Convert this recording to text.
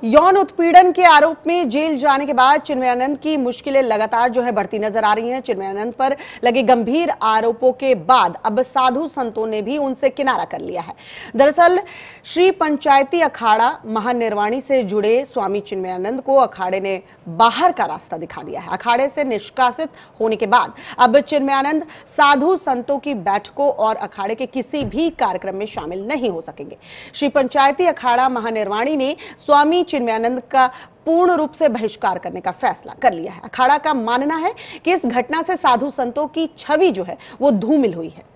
यौन उत्पीड़न के आरोप में जेल जाने के बाद चिन्मयानंद की मुश्किलें लगातार जो है बढ़ती नज़र आ रही हैं। चिन्मयानंद पर लगे गंभीर आरोपों के बाद अब साधु संतों ने भी उनसे किनारा कर लिया है। दरअसल, श्री पंचायती अखाड़ा महानिर्वाणी से जुड़े स्वामी चिन्मयानंद को अखाड़े ने बाहर का रास्ता दिखा दिया है। अखाड़े से निष्कासित होने के बाद अब चिन्मयानंद साधु संतों की बैठकों और अखाड़े के किसी भी कार्यक्रम में शामिल नहीं हो सकेंगे। श्री पंचायती अखाड़ा महानिर्वाणी ने स्वामी चिन्मयानंद का पूर्ण रूप से बहिष्कार करने का फैसला कर लिया है। अखाड़ा का मानना है कि इस घटना से साधु संतों की छवि जो है, वो धूमिल हुई है।